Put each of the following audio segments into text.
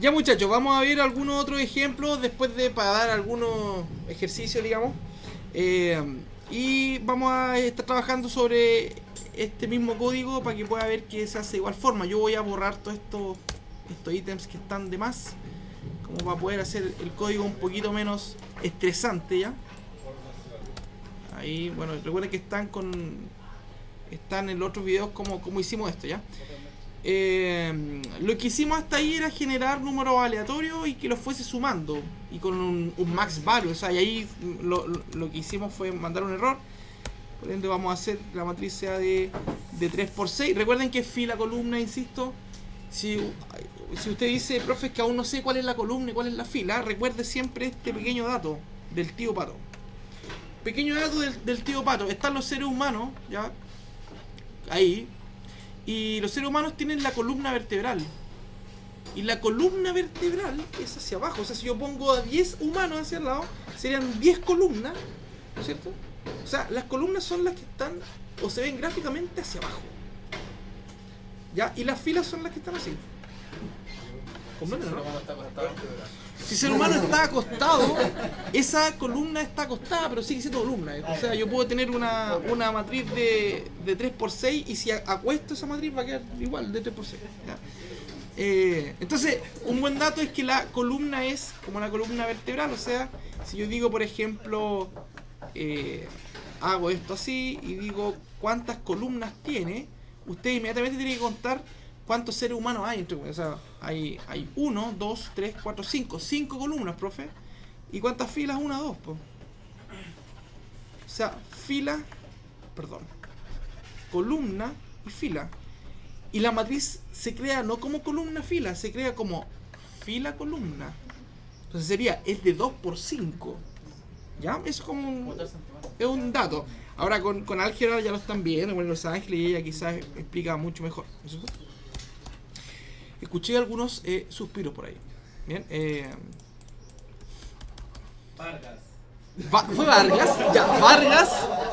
Ya muchachos, vamos a ver algunos otros ejemplos después de para dar algunos ejercicios, digamos. Eh, y vamos a estar trabajando sobre este mismo código para que pueda ver que se hace de igual forma. Yo voy a borrar todos estos, estos ítems que están de más, como para poder hacer el código un poquito menos estresante ya. Ahí, bueno, recuerden que están con están en los otros videos como, como hicimos esto ya. Eh, lo que hicimos hasta ahí era generar números aleatorios y que los fuese sumando y con un, max value. O sea, y ahí lo, que hicimos fue mandar un error. Por ende, vamos a hacer la matriz sea de, de 3 por 6. Recuerden que fila, columna, insisto. Si, si usted dice, profe, que aún no sé cuál es la columna y cuál es la fila, recuerde siempre este pequeño dato del tío pato. Pequeño dato del tío pato. Están los seres humanos, ya. Ahí, y los seres humanos tienen la columna vertebral. Y la columna vertebral es hacia abajo. O sea, si yo pongo a 10 humanos hacia el lado, serían 10 columnas. ¿No es cierto? O sea, las columnas son las que están o se ven gráficamente hacia abajo. ¿Ya? Y las filas son las que están así. ¿Comprenden, no? Si el ser humano está acostado, esa columna está acostada, pero sigue siendo columna. O sea, yo puedo tener una, matriz de, de 3x6 y si acuesto esa matriz va a quedar igual, de 3x6. Eh, entonces, un buen dato es que la columna es como la columna vertebral. O sea, si yo digo, por ejemplo, eh, hago esto así y digo cuántas columnas tiene, usted inmediatamente tiene que contar ¿Cuántos seres humanos hay? Entre, o sea, hay, hay uno, dos, tres, cuatro, cinco. Cinco columnas, profe. ¿Y cuántas filas? Una, dos, pues. O sea, fila, perdón, columna y fila. Y la matriz se crea no como columna, fila, se crea como fila, columna. Entonces sería, es de 2 por 5. ¿Ya? Eso es como un, es un dato. Ahora con, con álgebra ya lo están viendo, bueno, Los Ángeles y ella quizás explica mucho mejor. ¿Eso escuché algunos eh, suspiros por ahí. Bien, eh, Vargas. ¿Fue Vargas? Ya, Vargas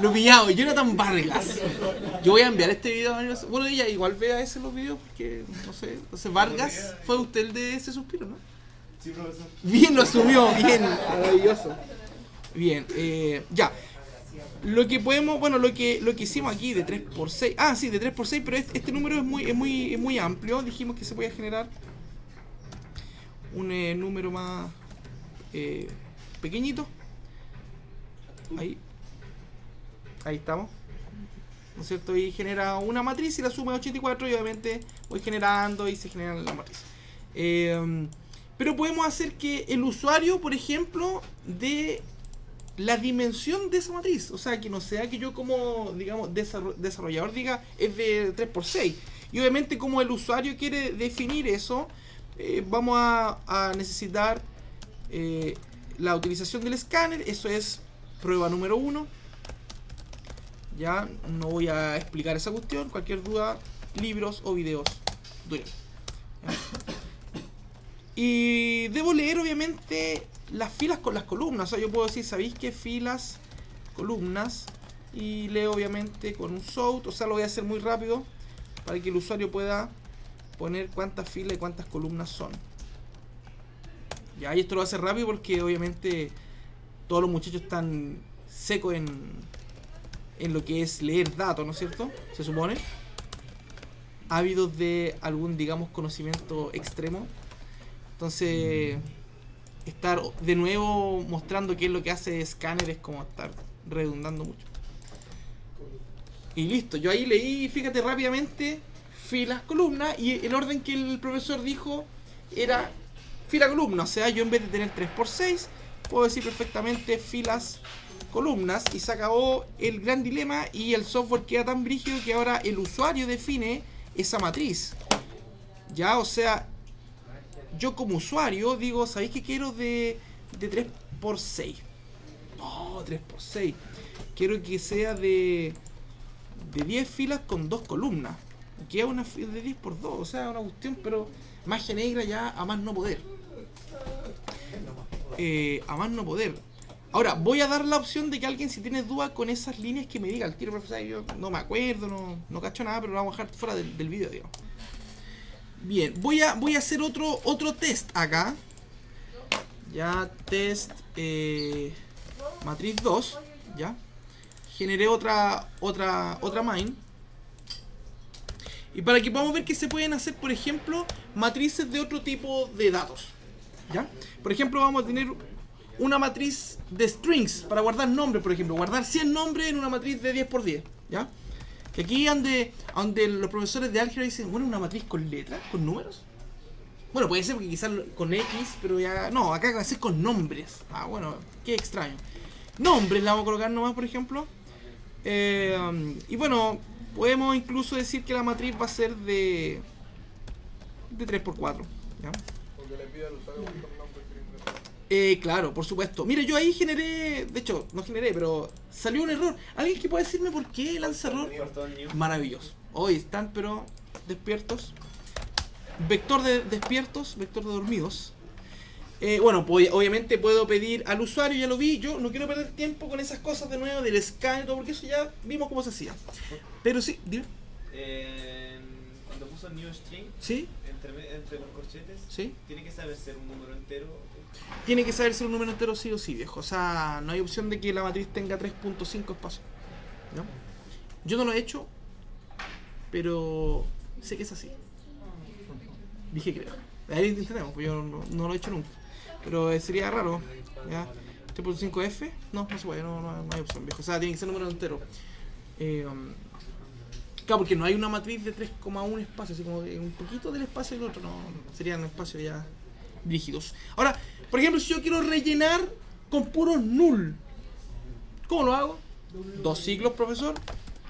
lo pillado, Jonathan Vargas. Yo voy a enviar este video a Bueno, ella igual vea ese los videos porque, no sé. Entonces, Vargas fue usted el de ese suspiro, ¿no? Sí, profesor. Bien, lo asumió, bien, maravilloso. Bien, eh, ya. Lo que podemos, bueno, lo que lo que hicimos aquí de 3x6, ah, sí, de 3x6, pero este, número es muy, es muy, muy amplio. Dijimos que se puede generar un eh, número más eh, pequeñito. Ahí. Ahí estamos. ¿No es cierto? Y genera una matriz y la suma es 84 y obviamente voy generando y se genera la matriz. Eh, pero podemos hacer que el usuario, por ejemplo, de la dimensión de esa matriz. O sea, que no sea que yo como, digamos, desarrollador diga es de 3x6. Y obviamente como el usuario quiere definir eso, eh, vamos a, necesitar eh, la utilización del escáner. Eso es prueba número uno. Ya no voy a explicar esa cuestión. Cualquier duda, libros o videos. Y debo leer obviamente las filas con las columnas. O sea, yo puedo decir, ¿sabéis qué filas, columnas? Y leo obviamente con un sort. O sea, lo voy a hacer muy rápido para que el usuario pueda poner cuántas filas y cuántas columnas son. Ya, y esto lo hacer rápido porque obviamente todos los muchachos están secos en, en lo que es leer datos, ¿no es cierto? Se supone. Ávidos de algún, digamos, conocimiento extremo. Entonces estar de nuevo mostrando qué es lo que hace Scanner es como estar redundando mucho. Y listo, yo ahí leí, fíjate rápidamente, filas, columnas, y el orden que el profesor dijo era fila, columna. O sea, yo en vez de tener 3x6, puedo decir perfectamente filas, columnas, y se acabó el gran dilema y el software queda tan brígido que ahora el usuario define esa matriz. Ya, o sea, yo como usuario digo, ¿sabéis que quiero de, de 3x6? No, 3x6. Quiero que sea de, de 10 filas con dos columnas. Que es una de 10 x 2, o sea, una cuestión, pero magia negra ya a más no poder. Eh, a más no poder. Ahora, voy a dar la opción de que alguien si tiene duda con esas líneas que me diga, el tiro profesor, yo no me acuerdo, no, no cacho nada, pero lo vamos a dejar fuera del, del video, digamos. Bien, voy a, voy a hacer otro, otro test acá. Ya, test eh, matriz 2. Ya. Generé otra, otra, otra mine. Y para que podamos ver que se pueden hacer, por ejemplo, matrices de otro tipo de datos. ¿Ya? Por ejemplo, vamos a tener una matriz de strings para guardar nombres, por ejemplo. Guardar 100 nombres en una matriz de 10 por 10. ¿Ya? Que aquí donde, donde los profesores de álgebra dicen, bueno, una matriz con letras, con números. Bueno, puede ser porque quizás con X, pero ya. No, acá va a ser con nombres. Ah, bueno, qué extraño. Nombres la vamos a colocar nomás, por ejemplo. Eh, y bueno, podemos incluso decir que la matriz va a ser de. de 3x4. ¿ya? Porque le un nombre. Eh, claro, por supuesto. Mire, yo ahí generé. De hecho, no generé, pero salió un error. ¿Alguien que pueda decirme por qué lanza error? Maravilloso. Hoy están, pero despiertos. Vector de despiertos, vector de dormidos. Eh, bueno, pues, obviamente puedo pedir al usuario, ya lo vi. Yo no quiero perder tiempo con esas cosas de nuevo del scan y todo, porque eso ya vimos cómo se hacía. Pero sí, dime. Eh, puso new string ¿Sí? entre, entre los corchetes, ¿Sí? tiene que saber ser un número entero. Tiene que saber ser un número entero sí o sí, viejo. O sea, no hay opción de que la matriz tenga 3.5 espacios. ¿no? Yo no lo he hecho, pero sé que es así. Dije creo. Ahí intentamos, pues yo no, no lo he hecho nunca. Pero eh, sería raro. ¿ya? 3.5F, no, no se puede, no, no, hay opción, viejo. O sea, tiene que ser número entero. Eh, um, claro, porque no hay una matriz de 3,1 espacios, así como de un poquito del espacio y el otro, no, serían espacios ya rígidos. Ahora, por ejemplo, si yo quiero rellenar con puros null, ¿cómo lo hago? Dos ciclos, profesor,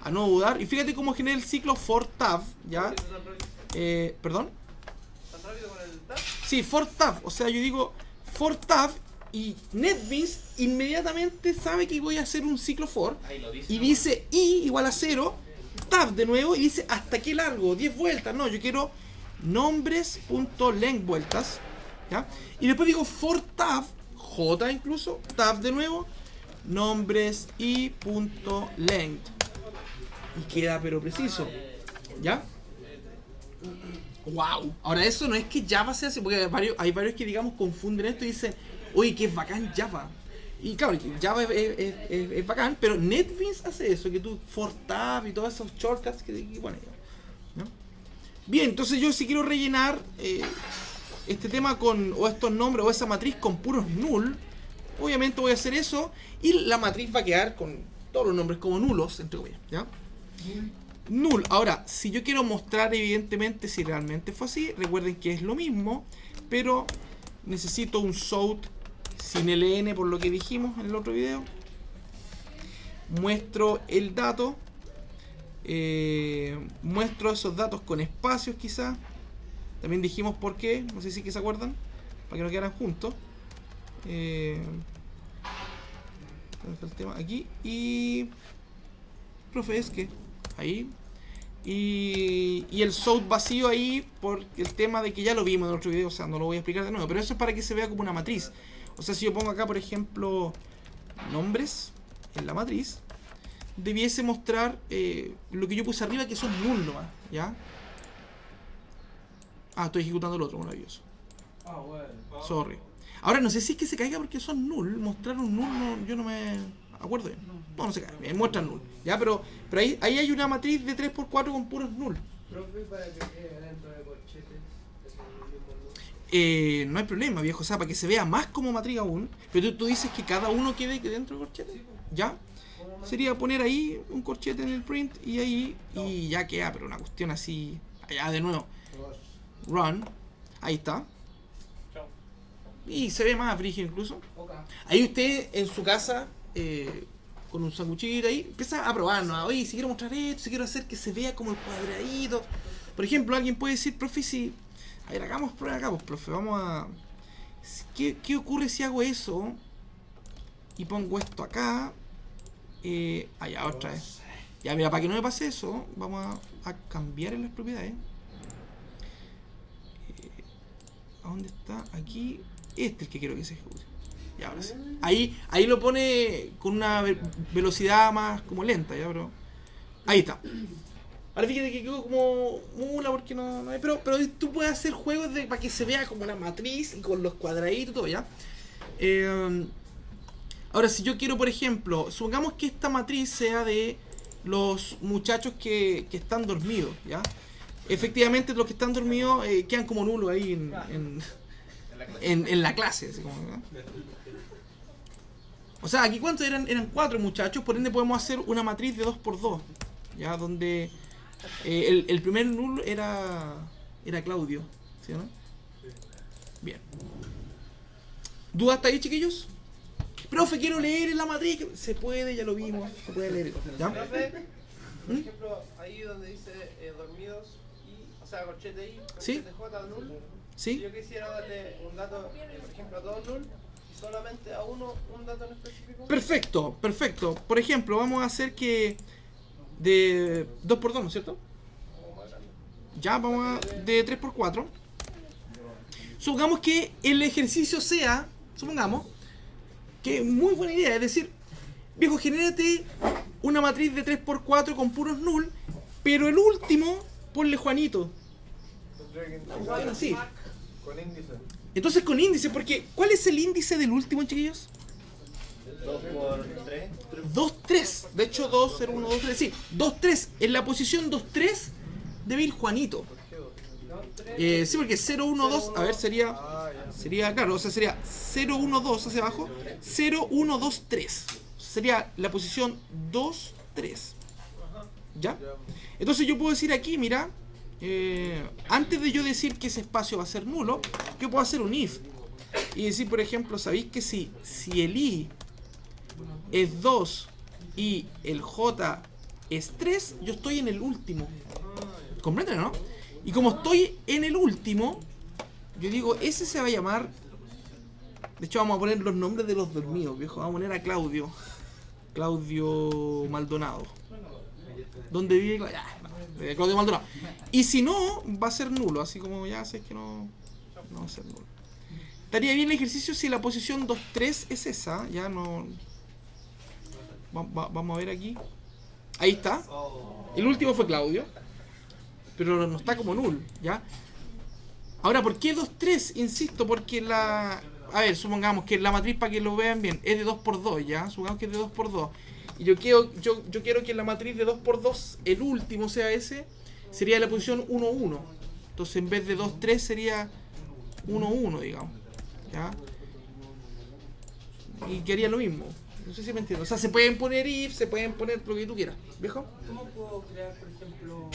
a no dudar. Y fíjate cómo generé el ciclo for tab, ¿ya? Eh, ¿Perdón? ¿Tan rápido con el tab? Sí, for tab. O sea, yo digo for tab y NetBeans inmediatamente sabe que voy a hacer un ciclo for y dice i igual a 0, de nuevo y dice hasta qué largo, 10 vueltas. No, yo quiero nombres.length vueltas. ¿ya? Y después digo for tab, j incluso, tab de nuevo, nombres y punto length. Y queda pero preciso. ¿Ya? Wow. Ahora eso no es que Java se hace, porque hay varios, hay varios que digamos confunden esto y dicen, oye, que es bacán Java. Y claro, Java es, es- bacán, pero NetBeans hace eso, que tú for tab y todos esos shortcuts que, que bueno, ¿no? Bien, entonces yo si quiero rellenar eh, este tema con, o estos nombres, o esa matriz con puros null, obviamente voy a hacer eso, y la matriz va a quedar con todos los nombres como nulos, entre comillas, ¿ya? Null. Ahora, si yo quiero mostrar evidentemente si realmente fue así, recuerden que es lo mismo, pero necesito un south sin ln por lo que dijimos en el otro video. Muestro el dato. eh, muestro esos datos con espacios quizás. También dijimos por qué, no sé si que se acuerdan, para que no quedaran juntos. Eh, ¿dónde está el tema? Aquí y... Profe, es que ahí. Y, y el south vacío ahí por el tema de que ya lo vimos en otro video, o sea, no lo voy a explicar de nuevo, pero eso es para que se vea como una matriz. O sea, si yo pongo acá, por ejemplo, nombres en la matriz, debiese mostrar eh, lo que yo puse arriba, que son null nomás, ¿ya? Ah, estoy ejecutando el otro, maravilloso. Ah, bueno. Sorry. Ahora no sé si es que se caiga porque son null. Mostrar un null, no- yo no me acuerdo bien. No, no se cae. Bien, muestran null. Ya, pero, pero ahí, ahí hay una matriz de 3x4 con puros null. Profe, para que quede dentro de corchetes, eso es el mismo número. Eh, no hay problema, viejo. O sea, para que se vea más como matriz aún. Pero tú, tú dices que cada uno quede dentro del corchete. ¿Ya? ¿Cómo más? Sería poner ahí un corchete en el print y ahí. Y ya queda, pero una cuestión así. Allá de nuevo. Run. Ahí está. Y se ve más brígido incluso. Ahí usted en su casa, eh, con un sanguchito ahí, empieza a probar, ¿no? Oye, si quiero mostrar esto, si quiero hacer que se vea como el cuadradito. Por ejemplo, alguien puede decir, profe, si. A ver, hagamos prueba acá, pues, profe, vamos a. ¿Qué, qué ocurre si hago eso? Y pongo esto acá. Eh, allá, otra vez. Ya, mira, para que no me pase eso, vamos a, cambiar en las propiedades. Eh, ¿A dónde está? Aquí. Este es el que quiero que se ejecute. Ya, ahora sí. Ahí, ahí lo pone con una ve- velocidad más como lenta, ya, pero. Ahí está. Ahora fíjate que quedó como mula porque no, no hay. Pero, pero tú puedes hacer juegos de, para que se vea como una matriz y con los cuadraditos y todo, ¿ya? Eh, ahora, si yo quiero, por ejemplo, supongamos que esta matriz sea de los muchachos que, que están dormidos, ¿ya? Efectivamente, los que están dormidos eh, quedan como nulos ahí en, en, En la clase. en, en la clase. así como, ¿no? O sea, aquí cuántos eran, eran cuatro muchachos, por ende podemos hacer una matriz de 2x2, ¿ya? Donde eh, el, el primer nulo era, era Claudio, ¿sí o no? Bien. ¿Dudas hasta ahí, chiquillos? Profe, quiero leer en la matriz. Se puede, ya lo vimos. Se puede leer. ¿Ya? Profe, por ¿Mm? ejemplo, ahí donde dice eh, dormidos y, o sea, corchete I, Sí. corchete J, null. Si ¿Sí? yo quisiera darle un dato, eh, por ejemplo, a todos null y solamente a uno un dato en específico. Perfecto, perfecto. Por ejemplo, vamos a hacer que de 2x2, ¿no es cierto? Ya, vamos a de 3x4. Supongamos que el ejercicio sea, supongamos, que muy buena idea, es decir, viejo, genérate una matriz de 3x4 con puros null, pero el último, ponle Juanito. Así. Con índice. Entonces con índice, porque ¿cuál es el índice del último, chiquillos? 2 por 3. 2, 3. De hecho, 2, 0, 1, 2, 3. Sí, 2, 3. En la posición 2, 3 debe ir Juanito. Eh, sí, porque 0, 1, 2, a ver, sería. Sería, claro, o sea, sería 0, 1, 2 hacia abajo. 0, 1, 2, 3. Sería la posición 2, 3. ¿Ya? Ya. Entonces yo puedo decir aquí, mira, eh, antes de yo decir que ese espacio va a ser nulo, yo puedo hacer un if. Y decir, por ejemplo, ¿sabéis que si, si el i es 2 y el j es 3, yo estoy en el último? ¿Comprenden, no? Y como estoy en el último, yo digo, ese se va a llamar... De hecho, vamos a poner los nombres de los dormidos, viejo. Vamos a poner a Claudio. Claudio Maldonado. ¿Dónde vive Cla- ya, no, eh, Claudio Maldonado? Y si no, va a ser nulo, así como ya sé que no, no va a ser nulo. Estaría bien el ejercicio si la posición 2-3 es esa, ya no... Va- va- vamos a ver aquí. Ahí está. El último fue Claudio. Pero no está como null, ¿ya? Ahora, ¿por qué 2-3? Insisto, porque la... A ver, supongamos que la matriz, para que lo vean bien, es de 2x2, ¿ya? Supongamos que es de 2x2. Y yo quiero, yo, yo quiero que la matriz de 2x2, el último sea ese, sería la posición 1-1. Entonces, en vez de 2-3 sería 1-1, digamos. ¿Ya? Y quería lo mismo. No sé si me entiendo. O sea, se pueden poner if, se pueden poner lo que tú quieras. ¿Viejo? ¿Cómo puedo crear, por ejemplo, lo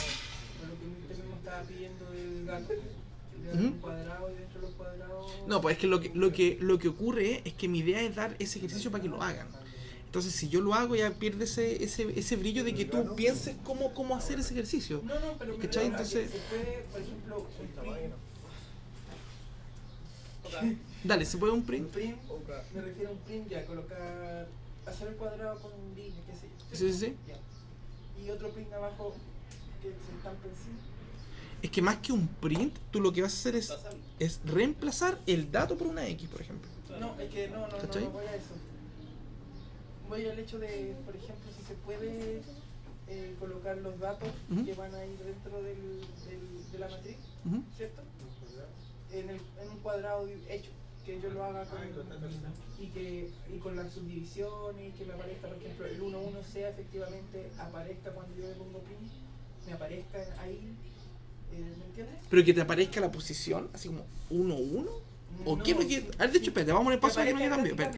que usted mismo estaba pidiendo del gato? Ujú. un cuadrado y dentro de los cuadrados. No, pues es que lo que, lo que lo que ocurre es que mi idea es dar ese ejercicio para que lo hagan. Entonces, si yo lo hago, ya pierde ese, ese, ese brillo de que tú pienses cómo, cómo hacer ese ejercicio. No, no, pero ¿Cachai? Entonces- se puede, por ejemplo, un print. Dale, ¿se puede un Un print? print, me refiero a un print ya, colocar, hacer el cuadrado con línea, qué sé yo. Sí, sí, sí. Ya. Y otro print abajo que se estampe encima. Es que más que un print, tú lo que vas a hacer es, es reemplazar el dato por una X, por ejemplo. No, es que no, no, no, ¿Cachai? no voy a eso. Voy al hecho de, por ejemplo, si se puede eh, colocar los datos que van a ir dentro del, del- de la matriz, Ujú. ¿cierto? En, el, en un cuadrado hecho, que yo lo haga con, y, que, y con las subdivisiones y que me aparezca, por ejemplo, el 1-1 sea efectivamente, aparezca cuando yo le pongo print, me aparezca ahí, eh, ¿me entiendes? Pero que te aparezca la posición, así como 1-1. ¿O No, qué es lo que.? A ver, de hecho, espérate, vamos a poner paso aquí no. Espérate.